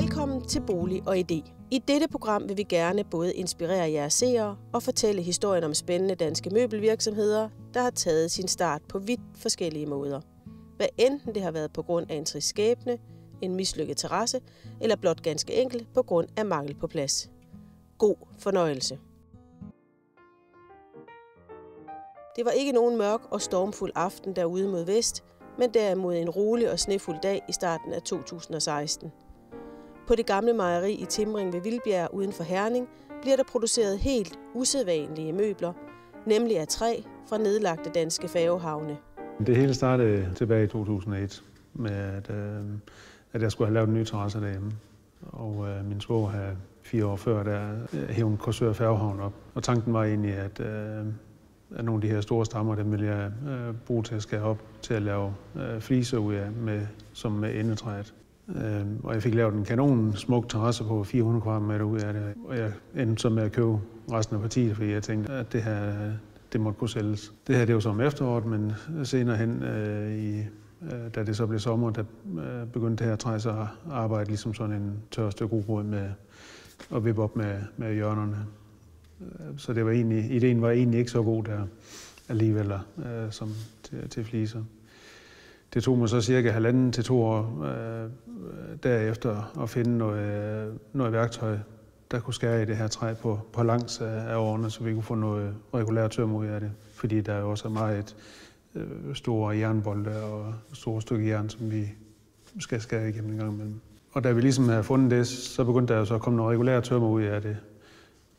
Velkommen til Bolig og Idé. I dette program vil vi gerne både inspirere jeres seere og fortælle historien om spændende danske møbelvirksomheder, der har taget sin start på vidt forskellige måder. Hvad enten det har været på grund af en trist skæbne, en mislykket terrasse, eller blot ganske enkelt på grund af mangel på plads. God fornøjelse. Det var ikke nogen mørk og stormfuld aften derude mod vest, men derimod en rolig og snefuld dag i starten af 2016. På det gamle mejeri i Timring ved Vildbjerg uden for Herning bliver der produceret helt usædvanlige møbler, nemlig af træ fra nedlagte danske færgehavne. Det hele startede tilbage i 2001 med, at, øh, at jeg skulle have lavet en ny terrasse derhjemme. Og øh, min svoger havde fire år før, der øh, hævde en Korsør færgehavn op. Og tanken var egentlig, at, øh, at nogle af de her store stammer, dem ville jeg øh, bruge til at skære op til at lave øh, fliser ud af, med, som med endetræet. Øh, og jeg fik lavet en kanon smuk terrasse på 400 kvadratmeter ud af det. Og jeg endte så med at købe resten af partiet, fordi jeg tænkte, at det her det måtte kunne sælges. Det her det var så om efteråret, men senere hen, øh, i, øh, da det så blev sommer, der øh, begyndte det her træ så at arbejde ligesom sådan en tør stykke ubrud med at vippe op med, med hjørnerne. Øh, så det var egentlig, ideen var egentlig ikke så god der alligevel øh, som til, til fliser. Det tog mig så cirka halvanden til to år øh, øh, derefter at finde noget, noget værktøj, der kunne skære i det her træ på, på langs af, af årene, så vi kunne få noget regulært tøm ud af det. Fordi der er jo også meget øh, store jernbolde og store stykker jern, som vi skal skære igennem en gang imellem. Og da vi ligesom havde fundet det, så begyndte der jo så at komme noget regulært tømmer ud af det.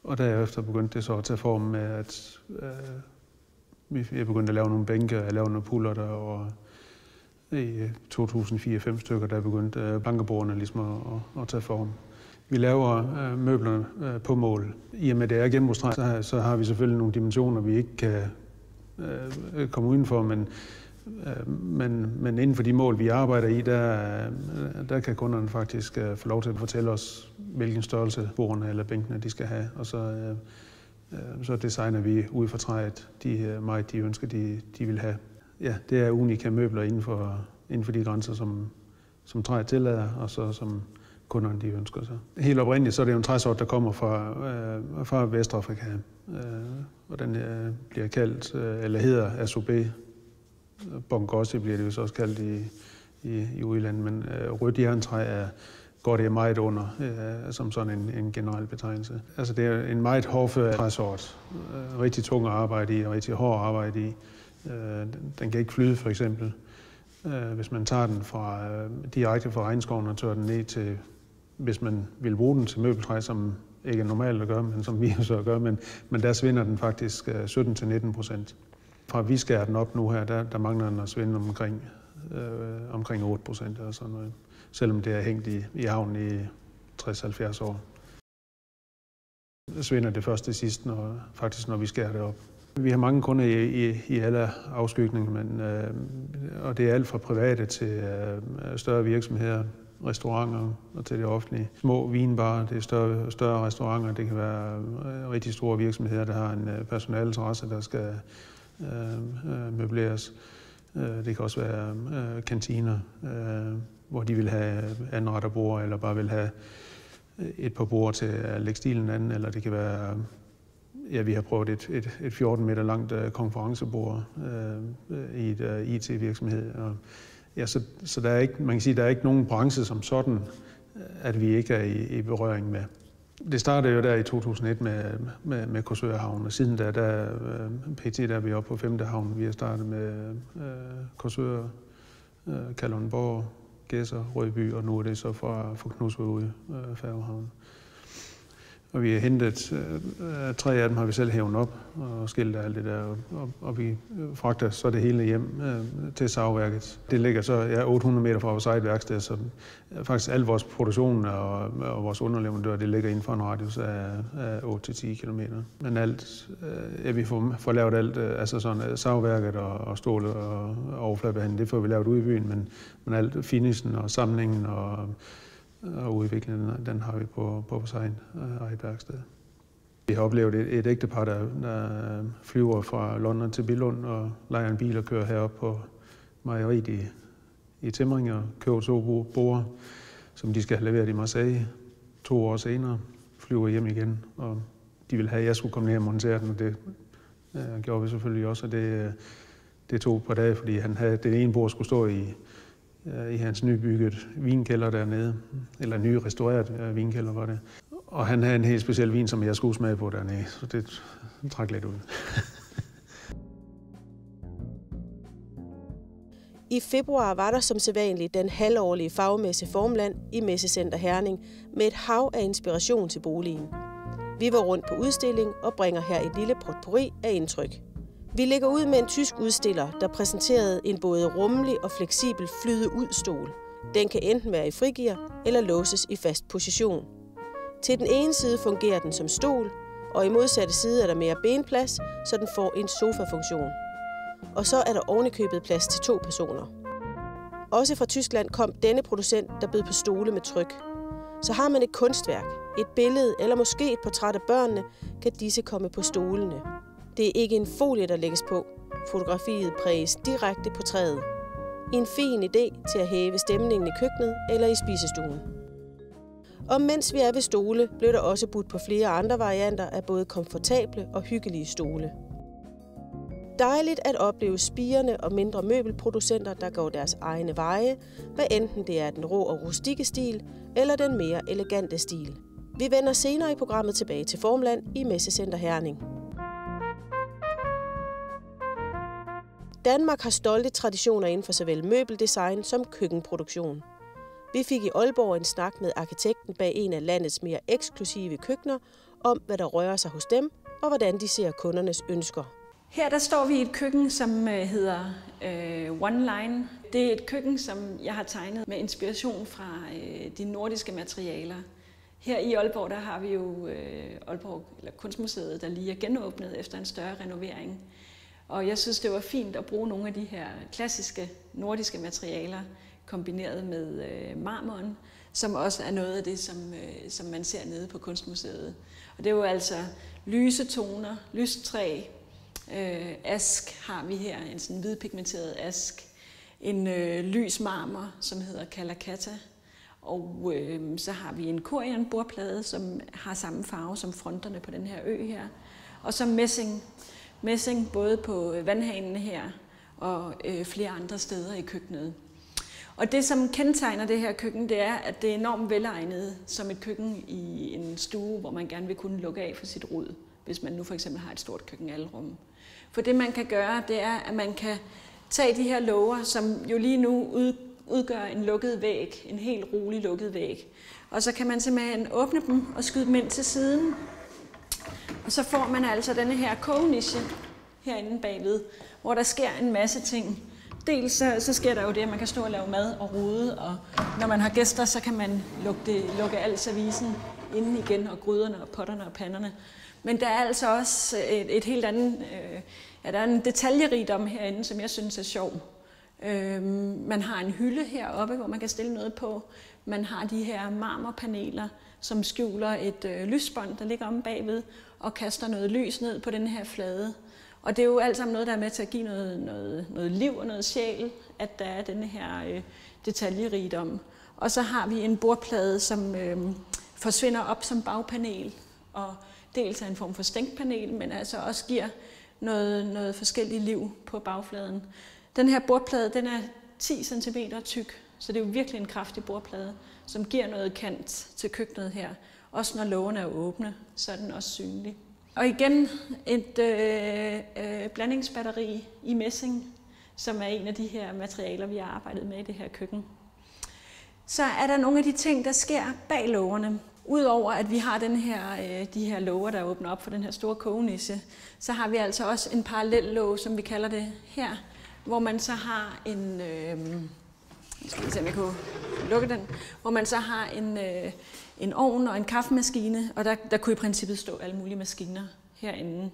Og derefter begyndte det så at tage form med, at øh, jeg begyndte at lave nogle bænke, og lave nogle puller og i øh, 2004-5 stykker, der begyndte øh, plankebordene ligesom at, at, at tage form. Vi laver øh, møblerne øh, på mål. I og med det er genbrugstræ, så, så har vi selvfølgelig nogle dimensioner, vi ikke kan øh, komme udenfor, men, øh, men, men inden for de mål, vi arbejder i, der, øh, der kan kunderne faktisk øh, få lov til at fortælle os, hvilken størrelse bordene eller bænkene de skal have, og så, øh, øh, så designer vi ud fra træet de øh, meget, de ønsker, de, de vil have. Ja, det er unika møbler inden for, inden for de grænser, som, som træet tillader, og så som kunderne de ønsker sig. Helt oprindeligt så er det jo en træsort, der kommer fra, øh, fra Vestafrika, øh, og den øh, bliver kaldt, øh, eller hedder SOB. Bongossi bliver det jo så også kaldt i, i, i udlandet, men øh, rødt jerntræ er, går det meget under, øh, som sådan en, en generel betegnelse. Altså det er en meget hårdfør træsort. Øh, rigtig tung at arbejde i, og rigtig hård at arbejde i. Øh, den kan ikke flyde for eksempel. Øh, hvis man tager den fra, øh, direkte fra regnskoven og tør den ned til hvis man vil bruge den til møbeltræ, som ikke er normalt at gøre, men som vi så gør, men, men der svinder den faktisk øh, 17-19 procent. Fra vi skærer den op nu her, der, der mangler den at svinde omkring, øh, omkring 8 procent eller sådan noget, selvom det er hængt i, i havnen i 60-70 år. Svinder det først til sidst, når, faktisk når vi skærer det op. Vi har mange kunder i, i, i alle afskygninger, men, øh, og det er alt fra private til øh, større virksomheder, restauranter og til det offentlige. Små vinbarer, det er større, større restauranter, det kan være øh, rigtig store virksomheder, der har en øh, personalterrasse, der skal øh, øh, møbleres. Øh, det kan også være øh, kantiner, øh, hvor de vil have anretterbord, eller bare vil have øh, et par bord til at lægge stilen anden, eller det kan være, ja, vi har prøvet et, et, et 14 meter langt øh, konferencebord øh, i et øh, uh, IT-virksomhed, og Ja, så, så der er ikke, man kan sige, der er ikke nogen branche som sådan, øh, at vi ikke er i, i berøring med. Det startede jo der i 2001 med, med, med Korsørhavn, og siden da, der pt. der er vi oppe på 5. havn. Vi har startet med øh, Korsør, øh, Kalundborg, Gæsser, Rødby, og nu er det så fra, fra Knusvøde øh, Færgehavn. Og vi har hentet, øh, tre af dem har vi selv hævet op og skilt alt det der, og, og vi fragter så det hele hjem øh, til savværket. Det ligger så ja, 800 meter fra vores eget værksted, så faktisk al vores produktion og, og vores underleverandør, det ligger inden for en radius af, af 8-10 km. Men alt, øh, ja, vi får, får lavet alt, øh, altså sådan øh, savværket og, og stål og overfladebehandling, det får vi lavet ude i byen, men, men alt finishen og samlingen og og udviklingen, den har vi på, på vores egen øh, eget værksted. Vi har oplevet et, et ægtepar, der, der flyver fra London til Billund og leger en bil og kører herop på mejeriet i, i Timring og køber to borer, som de skal have leveret i Marseille. To år senere flyver hjem igen, og de ville have, at jeg skulle komme ned og montere den, og det øh, gjorde vi selvfølgelig også, og det, øh, det tog et par dage, fordi han havde, det ene bord skulle stå i, Øh, i hans nybygget vinkælder dernede, eller nye restaureret øh, vinkælder var det. Og han havde en helt speciel vin, som jeg skulle smage på dernede, så det trak lidt ud. I februar var der som sædvanligt den halvårlige fagmesse Formland i Messecenter Herning med et hav af inspiration til boligen. Vi var rundt på udstilling og bringer her et lille potpourri af indtryk. Vi lægger ud med en tysk udstiller, der præsenterede en både rummelig og fleksibel flyde ud stol. Den kan enten være i frigear eller låses i fast position. Til den ene side fungerer den som stol, og i modsatte side er der mere benplads, så den får en sofa-funktion. Og så er der ovenikøbet plads til to personer. Også fra Tyskland kom denne producent, der bød på stole med tryk. Så har man et kunstværk, et billede eller måske et portræt af børnene, kan disse komme på stolene. Det er ikke en folie, der lægges på. Fotografiet præges direkte på træet. En fin idé til at hæve stemningen i køkkenet eller i spisestuen. Og mens vi er ved stole, blev der også budt på flere andre varianter af både komfortable og hyggelige stole. Dejligt at opleve spirende og mindre møbelproducenter, der går deres egne veje, hvad enten det er den rå og rustikke stil eller den mere elegante stil. Vi vender senere i programmet tilbage til Formland i Messecenter Herning. Danmark har stolte traditioner inden for såvel møbeldesign som køkkenproduktion. Vi fik i Aalborg en snak med arkitekten bag en af landets mere eksklusive køkkener om, hvad der rører sig hos dem, og hvordan de ser kundernes ønsker. Her der står vi i et køkken, som øh, hedder øh, One Line. Det er et køkken, som jeg har tegnet med inspiration fra øh, de nordiske materialer. Her i Aalborg der har vi jo øh, Aalborg, eller Kunstmuseet, der lige er genåbnet efter en større renovering. Og jeg synes, det var fint at bruge nogle af de her klassiske nordiske materialer kombineret med øh, marmoren, som også er noget af det, som, øh, som man ser nede på Kunstmuseet. Og det er jo altså lyse toner, lystræ, øh, ask har vi her, en sådan hvidpigmenteret ask, en øh, lys marmor, som hedder Kalakata, og øh, så har vi en korian bordplade, som har samme farve som fronterne på den her ø her, og så messing, messing både på øh, vandhanen her og øh, flere andre steder i køkkenet. Og det, som kendetegner det her køkken, det er, at det er enormt velegnet som et køkken i en stue, hvor man gerne vil kunne lukke af for sit rod, hvis man nu for eksempel har et stort køkkenalrum. For det, man kan gøre, det er, at man kan tage de her låger, som jo lige nu udgør en lukket væg, en helt rolig lukket væg. Og så kan man simpelthen åbne dem og skyde dem ind til siden. Og så får man altså denne her kogeniche herinde bagved, hvor der sker en masse ting. Dels så, så sker der jo det, at man kan stå og lave mad og rode, og når man har gæster, så kan man lukke, det, lukke al servicen inden igen, og gryderne og potterne og panderne. Men der er altså også et, et helt andet, øh, ja, der er en detaljerigdom herinde, som jeg synes er sjov. Øh, man har en hylde heroppe, hvor man kan stille noget på. Man har de her marmorpaneler, som skjuler et øh, lysbånd, der ligger om bagved, og kaster noget lys ned på den her flade. Og det er jo alt sammen noget, der er med til at give noget, noget, noget liv og noget sjæl, at der er denne her øh, detaljerigdom. Og så har vi en bordplade, som øh, forsvinder op som bagpanel, og dels er en form for stænkpanel, men altså også giver noget, noget forskelligt liv på bagfladen. Den her bordplade, den er 10 cm tyk, så det er jo virkelig en kraftig bordplade, som giver noget kant til køkkenet her. Også når lågen er åbne, så er den også synlig. Og igen et øh, øh, blandingsbatteri i messing, som er en af de her materialer, vi har arbejdet med i det her køkken. Så er der nogle af de ting, der sker bag lågerne. Udover at vi har den her, øh, de her låger, der åbner op for den her store kogenisse, så har vi altså også en parallel låg, som vi kalder det her, hvor man så har en, øh, jeg skal se, om jeg kunne lukke den, hvor man så har en, øh, en ovn og en kaffemaskine, og der, der kunne i princippet stå alle mulige maskiner herinde.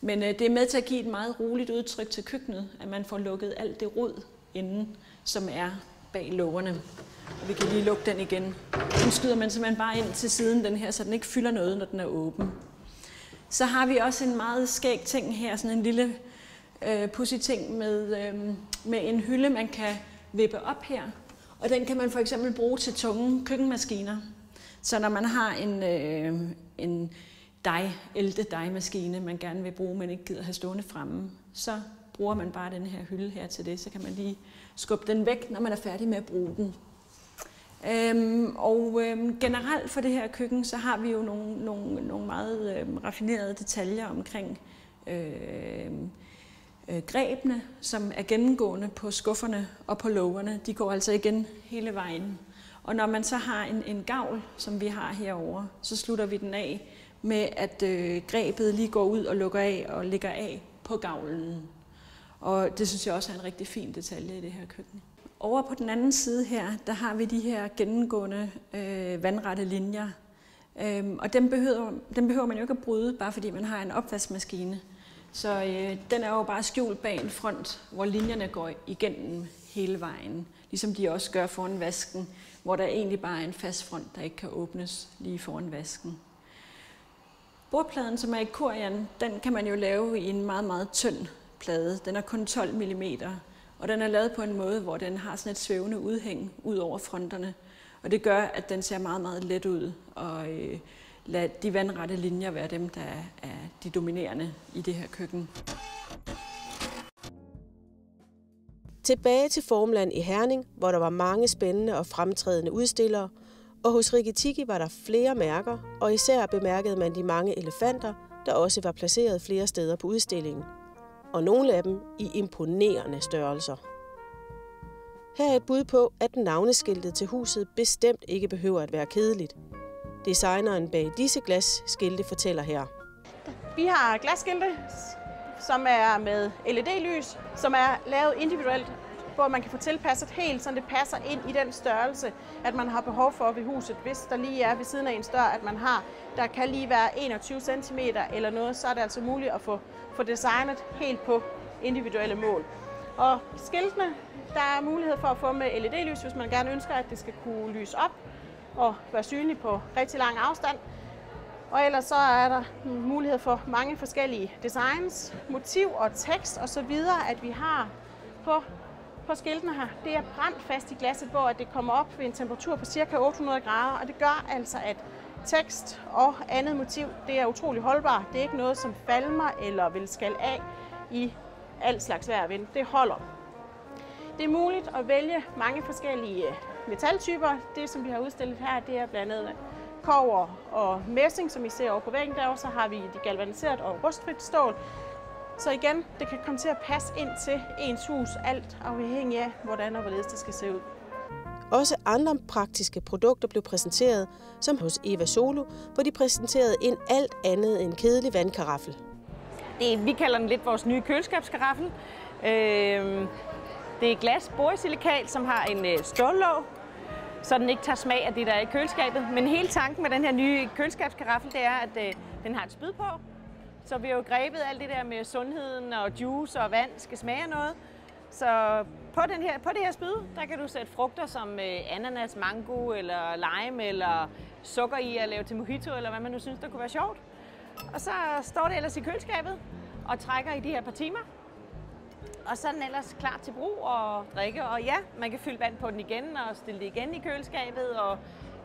Men øh, det er med til at give et meget roligt udtryk til køkkenet, at man får lukket alt det rod inden, som er bag lågerne. Og vi kan lige lukke den igen. Nu skyder man simpelthen bare ind til siden, den her, så den ikke fylder noget, når den er åben. Så har vi også en meget skæg ting her, sådan en lille øh, pussy ting med, øh, med en hylde, man kan vippe op her. Og den kan man for eksempel bruge til tunge køkkenmaskiner. Så når man har en, øh, en dej, ælte dejmaskine, man gerne vil bruge, men ikke gider have stående fremme, så bruger man bare den her hylde her til det. Så kan man lige skubbe den væk, når man er færdig med at bruge den. Øhm, og øhm, generelt for det her køkken, så har vi jo nogle, nogle, nogle meget øhm, raffinerede detaljer omkring øhm, øh, Øh, grebene, som er gennemgående på skufferne og på lågerne. De går altså igen hele vejen. Og når man så har en, en gavl, som vi har herover, så slutter vi den af med, at øh, grebet lige går ud og lukker af og ligger af på gavlen. Og det synes jeg også er en rigtig fin detalje i det her køkken. Over på den anden side her, der har vi de her gennemgående øh, vandrette linjer. Øhm, og dem behøver, dem behøver man jo ikke at bryde, bare fordi man har en opvaskemaskine. Så øh, den er jo bare skjult bag en front, hvor linjerne går igennem hele vejen. Ligesom de også gør foran vasken, hvor der egentlig bare er en fast front, der ikke kan åbnes lige foran vasken. Bordpladen, som er i korian, den kan man jo lave i en meget, meget tynd plade. Den er kun 12 mm, og den er lavet på en måde, hvor den har sådan et svævende udhæng ud over fronterne. Og det gør, at den ser meget, meget let ud, og øh, lad de vandrette linjer være dem, der er de dominerende i det her køkken. Tilbage til Formland i Herning, hvor der var mange spændende og fremtrædende udstillere, og hos Rikitiki var der flere mærker, og især bemærkede man de mange elefanter, der også var placeret flere steder på udstillingen og nogle af dem i imponerende størrelser. Her er et bud på, at navneskiltet til huset bestemt ikke behøver at være kedeligt. Designeren bag disse glasskilte fortæller her. Vi har glasskilte, som er med LED-lys, som er lavet individuelt, hvor man kan få tilpasset helt, så det passer ind i den størrelse, at man har behov for ved huset. Hvis der lige er ved siden af en dør, at man har, der kan lige være 21 cm eller noget, så er det altså muligt at få få designet helt på individuelle mål. Og skiltene, der er mulighed for at få med LED-lys, hvis man gerne ønsker, at det skal kunne lyse op og være synlig på rigtig lang afstand. Og ellers så er der mulighed for mange forskellige designs, motiv og tekst osv., at vi har på, på skiltene her. Det er brændt fast i glasset, hvor det kommer op ved en temperatur på ca. 800 grader, og det gør altså, at tekst og andet motiv, det er utrolig holdbart. Det er ikke noget, som falmer eller vil skal af i al slags vejr vind. Det holder. Det er muligt at vælge mange forskellige øh, metaltyper. Det, som vi har udstillet her, det er blandt andet kover og messing, som I ser over på væggen derovre. Så har vi de galvaniseret og rustfrit stål. Så igen, det kan komme til at passe ind til ens hus, alt afhængig af, hvordan og hvorledes det skal se ud. Også andre praktiske produkter blev præsenteret, som hos Eva Solo, hvor de præsenterede en alt andet end kedelig vandkaraffel. Det, vi kalder den lidt vores nye køleskabskaraffel. Øh, det er glas boresilikat, som har en øh, stållåg, så den ikke tager smag af det, der er i køleskabet. Men hele tanken med den her nye køleskabskaraffel, det er, at øh, den har et spyd på. Så vi har jo grebet alt det der med sundheden og juice og vand skal smage noget. Så på, den her, på det her spyd, der kan du sætte frugter som øh, ananas, mango eller lime eller sukker i at lave til mojito, eller hvad man nu synes, der kunne være sjovt. Og så står det ellers i køleskabet og trækker i de her par timer. Og så er den ellers klar til brug og drikke. Og ja, man kan fylde vand på den igen og stille det igen i køleskabet. Og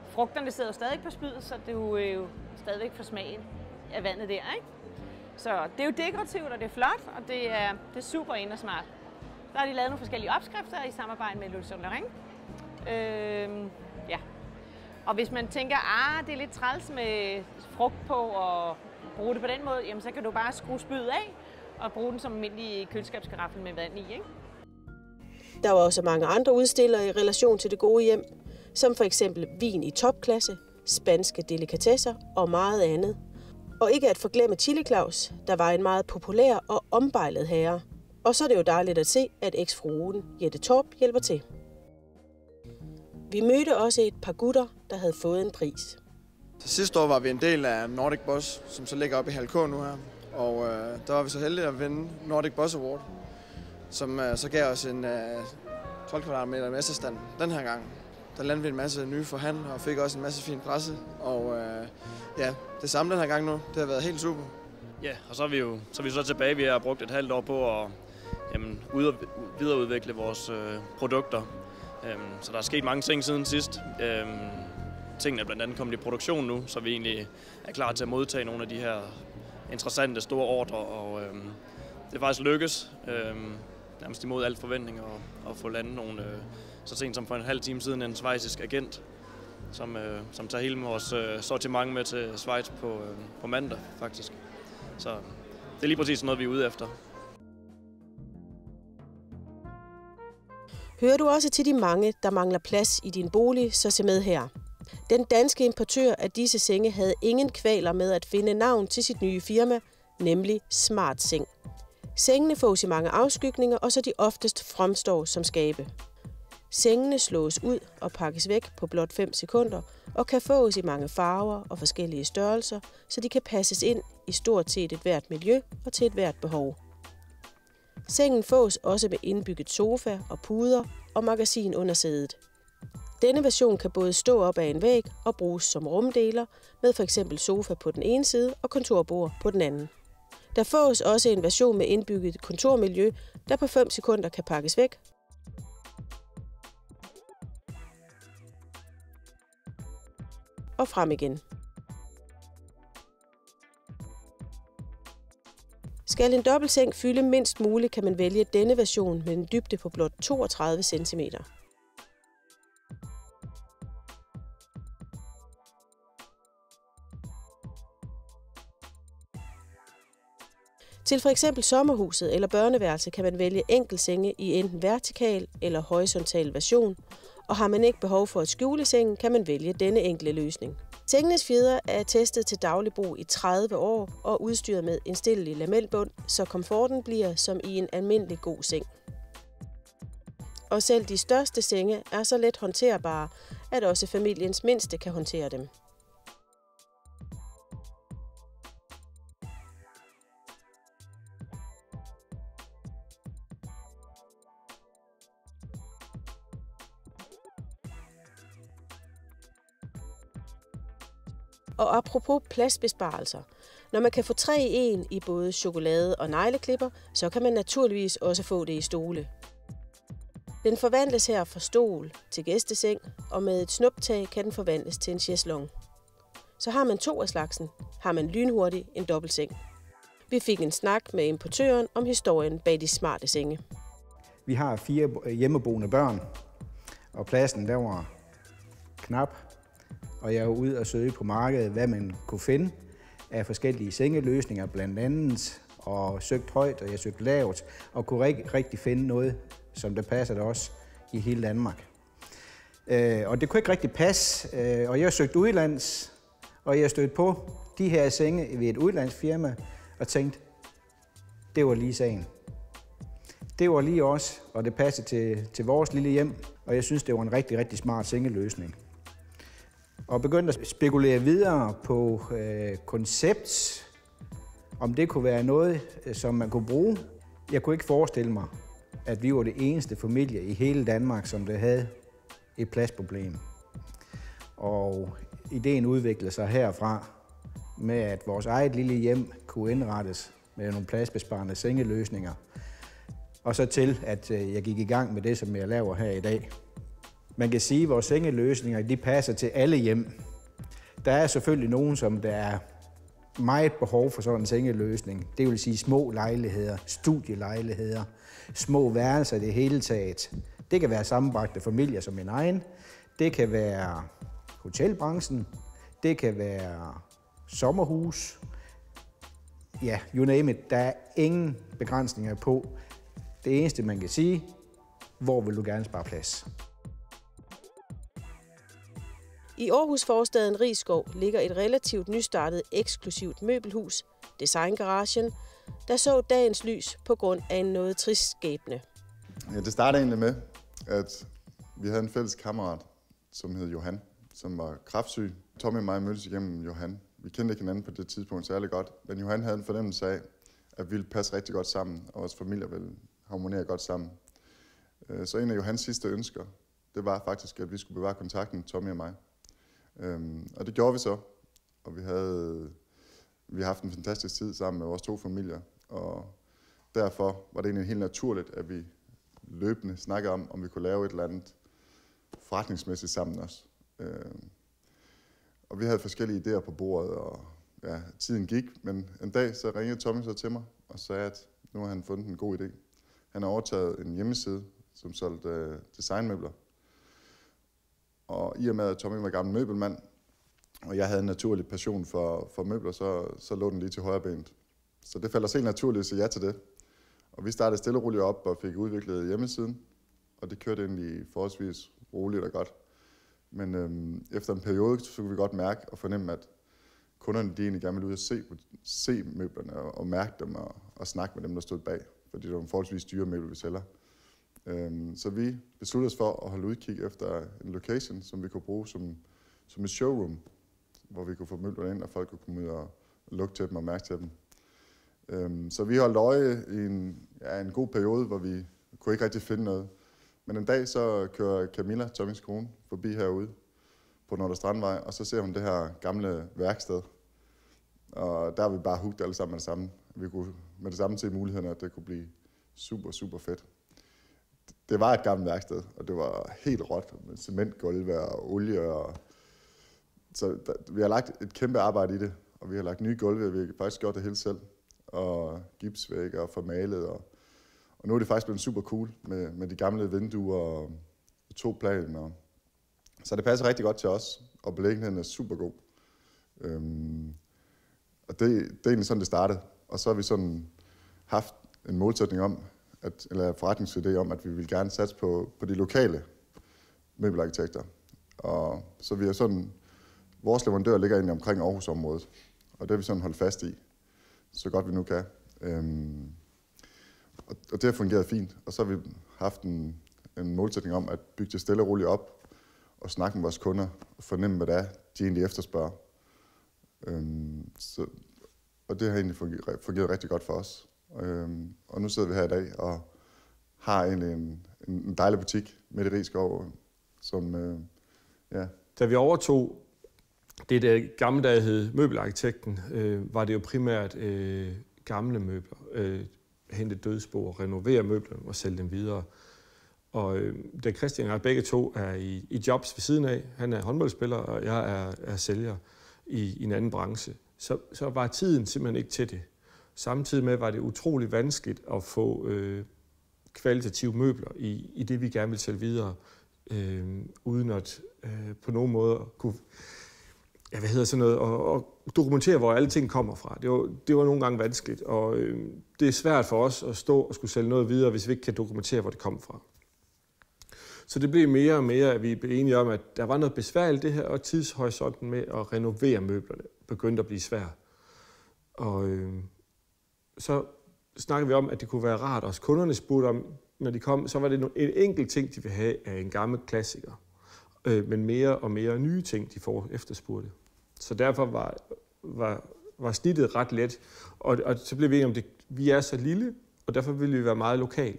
frugterne sidder stadig på spydet, så det er jo øh, stadigvæk for smagen af vandet der. Ikke? Så det er jo dekorativt, og det er flot, og det er, det er super ind og smart. Der har de lavet nogle forskellige opskrifter i samarbejde med Louis Lorraine. Øh, ja. Og hvis man tænker, ah, det er lidt træls med frugt på og bruge det på den måde, jamen så kan du bare skrue spydet af og bruge den som almindelig køleskabskaraffel med vand i. Ikke? Der var også mange andre udstillere i relation til det gode hjem, som for eksempel vin i topklasse, spanske delikatesser og meget andet. Og ikke at forglemme Chili Claus, der var en meget populær og ombejlet herre – og så er det jo dejligt at se, at eksfruen Jette Torp hjælper til. Vi mødte også et par gutter, der havde fået en pris. Så sidste år var vi en del af Nordic Boss, som så ligger oppe i Halk nu her. Og øh, der var vi så heldige at vinde Nordic Boss Award, som øh, så gav os en øh, 12 kvadratmeter messestand den her gang. Der landede vi en masse nye forhandlere og fik også en masse fin presse. Og øh, ja, det samme den her gang nu. Det har været helt super. Ja, og så er vi jo så, er vi så tilbage. Vi har brugt et halvt år på at jamen, ud og videreudvikle vores øh, produkter. Øhm, så der er sket mange ting siden sidst. Øhm, tingene er blandt andet kommet i produktion nu, så vi egentlig er klar til at modtage nogle af de her interessante store ordre, og øh, det er faktisk lykkes, øh, nærmest imod alt forventning, at, at få landet nogle, øh, så sent som for en halv time siden, en svejsisk agent, som, øh, som tager hele vores øh, sortiment med til Schweiz på, øh, på mandag, faktisk. Så det er lige præcis noget, vi er ude efter. Hører du også til de mange, der mangler plads i din bolig, så se med her. Den danske importør af disse senge havde ingen kvaler med at finde navn til sit nye firma, nemlig Smart Seng. Sengene fås i mange afskygninger, og så de oftest fremstår som skabe. Sengene slås ud og pakkes væk på blot 5 sekunder og kan fås i mange farver og forskellige størrelser, så de kan passes ind i stort set et hvert miljø og til et hvert behov. Sengen fås også med indbygget sofa og puder og magasin under sædet. Denne version kan både stå op ad en væg og bruges som rumdeler med f.eks. sofa på den ene side og kontorbord på den anden. Der fås også en version med indbygget kontormiljø, der på 5 sekunder kan pakkes væk og frem igen. Skal en dobbeltseng fylde mindst muligt, kan man vælge denne version med en dybde på blot 32 cm. Til for eksempel sommerhuset eller børneværelse kan man vælge enkeltsenge i enten vertikal eller horisontal version, og har man ikke behov for at skjule sengen, kan man vælge denne enkle løsning. Sengenes fjeder er testet til daglig brug i 30 år og udstyret med en stillelig lamelbund, så komforten bliver som i en almindelig god seng. Og selv de største senge er så let håndterbare, at også familiens mindste kan håndtere dem. Og apropos pladsbesparelser. Når man kan få tre i en i både chokolade og negleklipper, så kan man naturligvis også få det i stole. Den forvandles her fra stol til gæsteseng, og med et snuptag kan den forvandles til en chaiselong. Så har man to af slagsen, har man lynhurtigt en dobbeltseng. Vi fik en snak med importøren om historien bag de smarte senge. Vi har fire hjemmeboende børn, og pladsen der var knap, og jeg var ude og søge på markedet, hvad man kunne finde af forskellige sengeløsninger, blandt andet, og søgt højt, og jeg søgte lavt, og kunne ikke rigtig finde noget, som der passer til os i hele Danmark. Øh, og det kunne ikke rigtig passe, øh, og jeg søgte udlands, og jeg stødte på de her senge ved et udlandsfirma, og tænkte, det var lige sagen. Det var lige os, og det passede til, til vores lille hjem, og jeg synes, det var en rigtig, rigtig smart sengeløsning og begyndte at spekulere videre på øh, koncept, om det kunne være noget, øh, som man kunne bruge. Jeg kunne ikke forestille mig, at vi var det eneste familie i hele Danmark, som der havde et pladsproblem. Og ideen udviklede sig herfra med, at vores eget lille hjem kunne indrettes med nogle pladsbesparende sengeløsninger. Og så til, at øh, jeg gik i gang med det, som jeg laver her i dag. Man kan sige, at vores sengeløsninger de passer til alle hjem. Der er selvfølgelig nogen, som der er meget behov for sådan en sengeløsning. Det vil sige små lejligheder, studielejligheder, små værelser i det hele taget. Det kan være sammenbragte familier som min egen. Det kan være hotelbranchen. Det kan være sommerhus. Ja, you name it. Der er ingen begrænsninger på. Det eneste, man kan sige, hvor vil du gerne spare plads? I Aarhus forstaden Rigskov ligger et relativt nystartet eksklusivt møbelhus, Designgaragen, der så dagens lys på grund af en noget trist skæbne. Ja, det startede egentlig med, at vi havde en fælles kammerat, som hed Johan, som var kraftsyg. Tommy og mig mødtes igennem Johan. Vi kendte ikke hinanden på det tidspunkt særlig godt, men Johan havde en fornemmelse af, at vi ville passe rigtig godt sammen, og vores familier ville harmonere godt sammen. Øh, så en af Johans sidste ønsker, det var faktisk, at vi skulle bevare kontakten, Tommy og mig. Øhm, og det gjorde vi så. Og vi havde vi har haft en fantastisk tid sammen med vores to familier. Og derfor var det egentlig helt naturligt, at vi løbende snakkede om, om vi kunne lave et eller andet forretningsmæssigt sammen også. Øh, og vi havde forskellige idéer på bordet, og ja, tiden gik, men en dag så ringede Tommy så til mig og sagde, at nu har han fundet en god idé. Han har overtaget en hjemmeside, som solgte øh, designmøbler. Og i og med, at Tommy var gammel møbelmand, og jeg havde en naturlig passion for, for møbler, så, så lå den lige til højre benet. Så det faldt os helt naturligt at sige ja til det. Og vi startede stille og roligt op og fik udviklet hjemmesiden, og det kørte egentlig forholdsvis roligt og godt. Men øhm, efter en periode, så kunne vi godt mærke og fornemme, at kunderne de egentlig gerne ville ud og se, se møblerne og, og mærke dem og, og snakke med dem, der stod bag. Fordi det var en forholdsvis dyre møbler, vi sælger. Øhm, så vi besluttede os for at holde udkig efter en location, som vi kunne bruge som, som et showroom, hvor vi kunne få møblerne ind, og folk kunne komme ud og lugte til dem og mærke til dem. Øhm, så vi holdt øje i en, ja, en god periode, hvor vi kunne ikke rigtig finde noget. Men en dag så kører Camilla, Tommys kone, forbi herude på Nordre Strandvej, og så ser hun det her gamle værksted. Og der er vi bare hugt alle sammen med det samme. Vi kunne med det samme se mulighederne, at det kunne blive super, super fedt. Det var et gammelt værksted, og det var helt råt med cementgulve og olie. Og så der, vi har lagt et kæmpe arbejde i det, og vi har lagt nye gulve, og vi har faktisk gjort det hele selv. Og gipsvægge og formalet. Og, og nu er det faktisk blevet super cool med, med de gamle vinduer og to plan. Og, så det passer rigtig godt til os, og beliggenheden er super god. Øhm, og det, det er egentlig sådan, det startede. Og så har vi sådan haft en målsætning om, at, eller forretningsidé om, at vi vil gerne satse på, på de lokale møbelarkitekter. Og så vi er sådan, vores leverandør ligger egentlig omkring Aarhusområdet, og det har vi sådan holdt fast i, så godt vi nu kan. Øhm, og, og det har fungeret fint. Og så har vi haft en, en målsætning om at bygge det stille og roligt op, og snakke med vores kunder, og fornemme, hvad det er, de egentlig efterspørger. Øhm, så, og det har egentlig fungeret, fungeret rigtig godt for os. Øhm, og nu sidder vi her i dag og har egentlig en, en dejlig butik med i Rigskov, som, øh, ja. Da vi overtog det, der gamle der hed Møbelarkitekten, øh, var det jo primært øh, gamle møbler. Øh, hente dødsbo, renovere møblerne og sælge dem videre. Og øh, da Christian og jeg begge to er i, i jobs ved siden af, han er håndboldspiller, og jeg er, er sælger i, i en anden branche, så, så var tiden simpelthen ikke til det. Samtidig med var det utrolig vanskeligt at få øh, kvalitative møbler i, i det, vi gerne vil sælge videre, øh, uden at øh, på nogen måde kunne ja, hvad hedder sådan noget, og, og dokumentere, hvor alle ting kommer fra. Det var, det var nogle gange vanskeligt, og øh, det er svært for os at stå og skulle sælge noget videre, hvis vi ikke kan dokumentere, hvor det kom fra. Så det blev mere og mere, at vi blev enige om, at der var noget besværligt det her, og tidshorisonten med at renovere møblerne begyndte at blive svær. Og øh, så snakkede vi om, at det kunne være rart, også kunderne spurgte om, når de kom, så var det en enkelt ting, de ville have af en gammel klassiker. Øh, men mere og mere nye ting, de får efterspurgte. Så derfor var, var, var snittet ret let. Og, og så blev vi enige om, at vi er så lille, og derfor ville vi være meget lokale.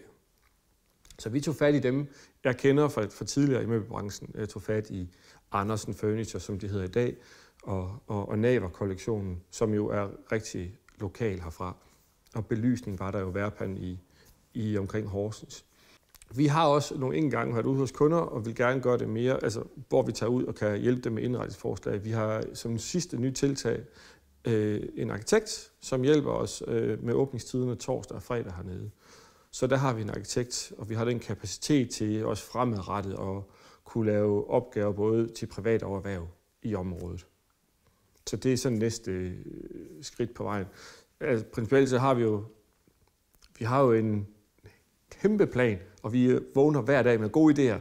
Så vi tog fat i dem, jeg kender fra, fra tidligere i møbelbranchen. Jeg tog fat i Andersen Furniture, som de hedder i dag, og, og, og Naver-kollektionen, som jo er rigtig lokal herfra. Og belysning var der jo værpand i, i omkring Horsens. Vi har også nogle engang været ude hos kunder, og vil gerne gøre det mere, altså, hvor vi tager ud og kan hjælpe dem med indretningsforslag. Vi har som sidste nye tiltag øh, en arkitekt, som hjælper os øh, med åbningstiderne torsdag og fredag hernede. Så der har vi en arkitekt, og vi har den kapacitet til også fremadrettet at kunne lave opgaver både til privat og erhverv i området. Så det er sådan næste øh, skridt på vejen. Altså, principielt så har vi jo, vi har jo en kæmpe plan, og vi vågner hver dag med gode idéer.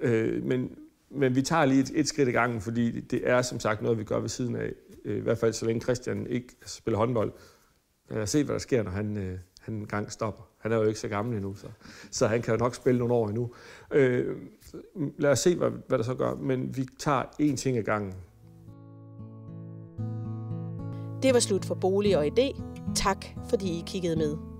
Øh, men, men vi tager lige et, et skridt i gangen, fordi det er som sagt noget, vi gør ved siden af. Øh, I hvert fald så længe Christian ikke spiller håndbold. Lad os se, hvad der sker, når han, øh, han engang stopper. Han er jo ikke så gammel endnu, så, så han kan jo nok spille nogle år endnu. Øh, lad os se, hvad, hvad der så gør. Men vi tager én ting ad gangen. Det var slut for Bolig og Idé. Tak, fordi I kiggede med.